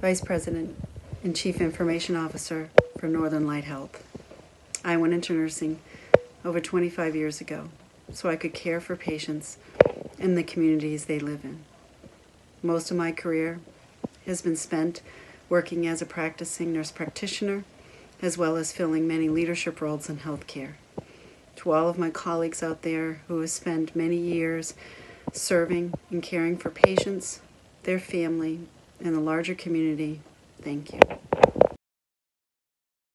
Vice President and Chief Information Officer for Northern Light Health. I went into nursing over 25 years ago so I could care for patients in the communities they live in. Most of my career has been spent working as a practicing nurse practitioner as well as filling many leadership roles in healthcare. To all of my colleagues out there who have spent many years serving and caring for patients, their family, and the larger community, thank you.